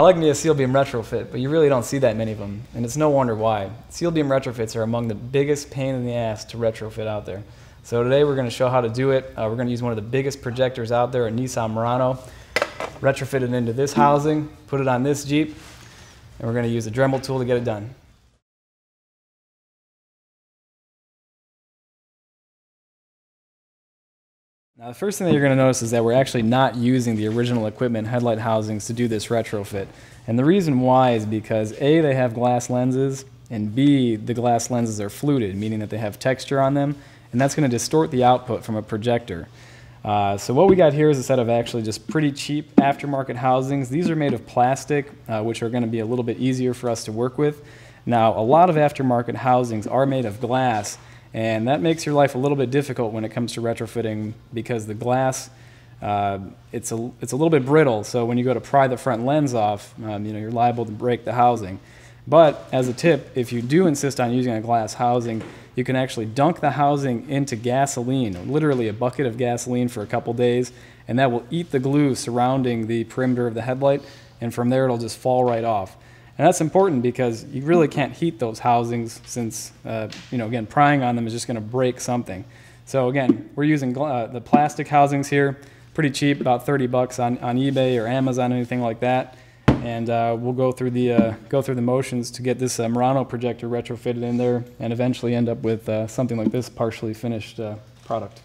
I like me a seal beam retrofit, but you really don't see that many of them, and it's no wonder why. Seal beam retrofits are among the biggest pain in the ass to retrofit out there. So today we're going to show how to do it. Uh, we're going to use one of the biggest projectors out there, a Nissan Murano, retrofit it into this housing, put it on this Jeep, and we're going to use a Dremel tool to get it done. Now the first thing that you're going to notice is that we're actually not using the original equipment headlight housings to do this retrofit. And the reason why is because A, they have glass lenses, and B, the glass lenses are fluted, meaning that they have texture on them, and that's going to distort the output from a projector. Uh, so what we got here is a set of actually just pretty cheap aftermarket housings. These are made of plastic, uh, which are going to be a little bit easier for us to work with. Now, a lot of aftermarket housings are made of glass, and that makes your life a little bit difficult when it comes to retrofitting because the glass, uh, it's, a, it's a little bit brittle. So when you go to pry the front lens off, um, you know, you're liable to break the housing. But as a tip, if you do insist on using a glass housing, you can actually dunk the housing into gasoline, literally a bucket of gasoline for a couple days, and that will eat the glue surrounding the perimeter of the headlight, and from there it'll just fall right off. And that's important because you really can't heat those housings since, uh, you know, again, prying on them is just going to break something. So again, we're using uh, the plastic housings here, pretty cheap, about 30 bucks on, on eBay or Amazon, anything like that. And uh, we'll go through the uh, go through the motions to get this uh, Murano projector retrofitted in there, and eventually end up with uh, something like this partially finished product.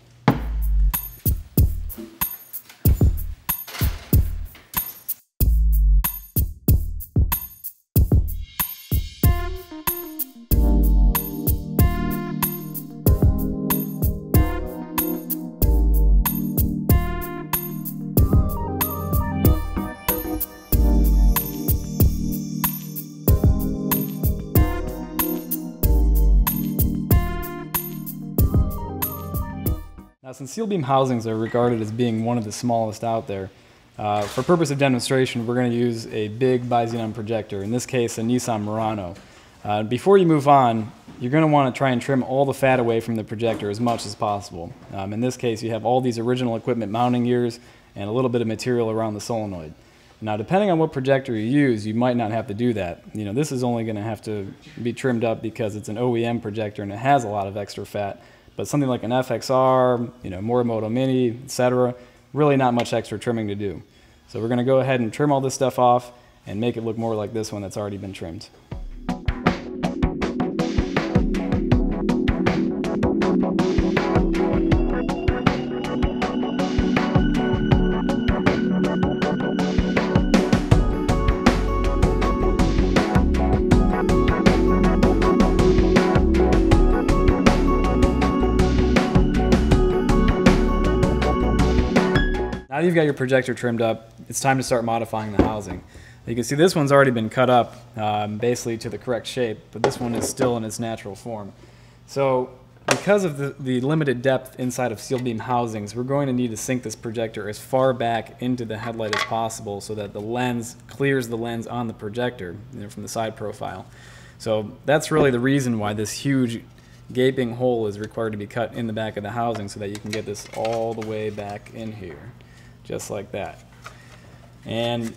Since seal beam housings are regarded as being one of the smallest out there, uh, for purpose of demonstration, we're going to use a big bi-xenon projector, in this case a Nissan Murano. Uh, before you move on, you're going to want to try and trim all the fat away from the projector as much as possible. Um, in this case, you have all these original equipment mounting gears and a little bit of material around the solenoid. Now, depending on what projector you use, you might not have to do that. You know, this is only going to have to be trimmed up because it's an OEM projector and it has a lot of extra fat. But something like an FXR, you know, Morimoto Mini, etc., really not much extra trimming to do. So we're going to go ahead and trim all this stuff off and make it look more like this one that's already been trimmed. You've got your projector trimmed up, it's time to start modifying the housing. You can see this one's already been cut up um, basically to the correct shape, but this one is still in its natural form. So because of the, the limited depth inside of seal beam housings, we're going to need to sink this projector as far back into the headlight as possible so that the lens clears the lens on the projector you know, from the side profile. So that's really the reason why this huge gaping hole is required to be cut in the back of the housing so that you can get this all the way back in here just like that. And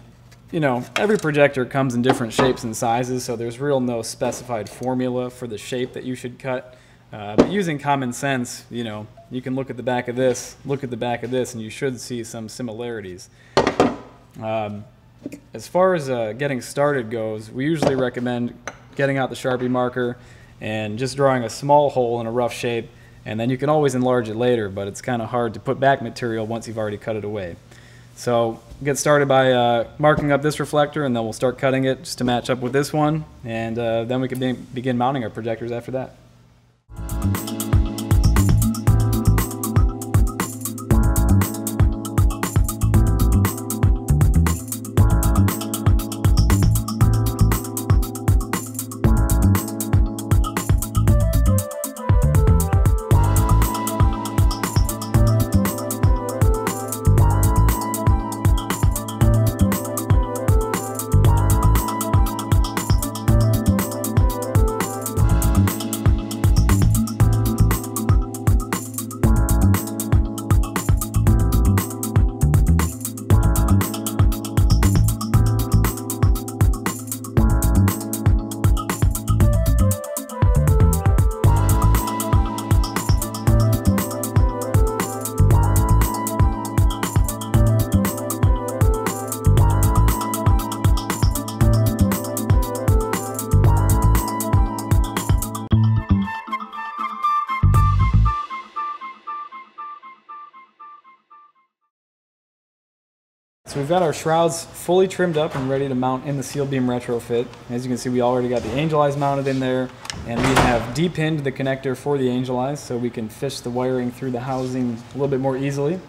you know, every projector comes in different shapes and sizes, so there's real no specified formula for the shape that you should cut. Uh, but using common sense, you know, you can look at the back of this, look at the back of this, and you should see some similarities. Um, as far as uh, getting started goes, we usually recommend getting out the Sharpie marker and just drawing a small hole in a rough shape and then you can always enlarge it later, but it's kind of hard to put back material once you've already cut it away. So get started by uh, marking up this reflector, and then we'll start cutting it just to match up with this one, and uh, then we can be begin mounting our projectors after that. We've got our shrouds fully trimmed up and ready to mount in the seal beam retrofit. As you can see, we already got the angel eyes mounted in there, and we have depinned the connector for the angel eyes so we can fish the wiring through the housing a little bit more easily.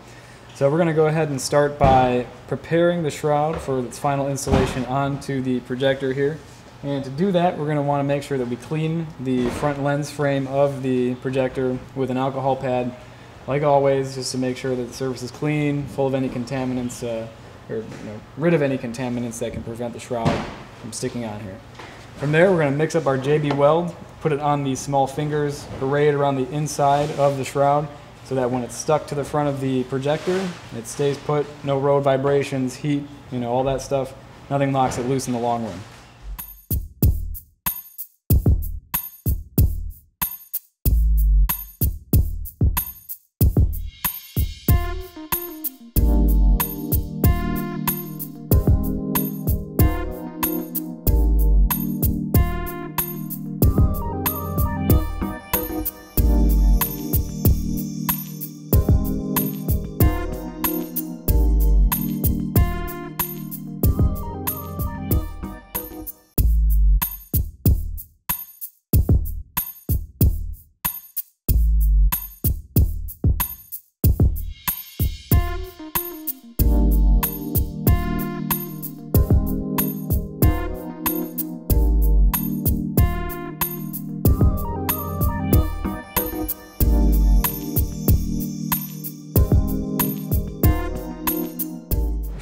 So we're going to go ahead and start by preparing the shroud for its final installation onto the projector here. And to do that, we're going to want to make sure that we clean the front lens frame of the projector with an alcohol pad, like always, just to make sure that the surface is clean, full of any contaminants, uh, or you know, rid of any contaminants that can prevent the shroud from sticking on here. From there, we're going to mix up our JB weld, put it on these small fingers, array it around the inside of the shroud, so that when it's stuck to the front of the projector, it stays put, no road vibrations, heat, you know, all that stuff. Nothing knocks it loose in the long run.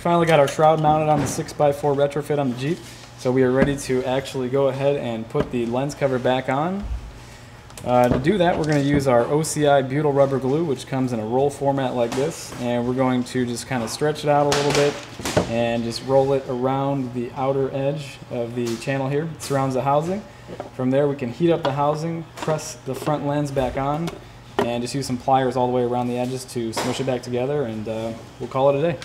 Finally got our shroud mounted on the 6x4 retrofit on the Jeep. So we are ready to actually go ahead and put the lens cover back on. Uh, to do that, we're going to use our OCI butyl rubber glue, which comes in a roll format like this. And we're going to just kind of stretch it out a little bit and just roll it around the outer edge of the channel here. It surrounds the housing. From there, we can heat up the housing, press the front lens back on, and just use some pliers all the way around the edges to smush it back together, and uh, we'll call it a day.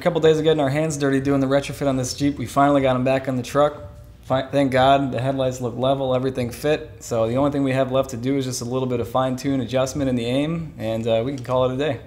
Couple days of getting our hands dirty doing the retrofit on this Jeep, we finally got them back on the truck. Thank God the headlights look level, everything fit. So the only thing we have left to do is just a little bit of fine tune adjustment in the aim, and uh, we can call it a day.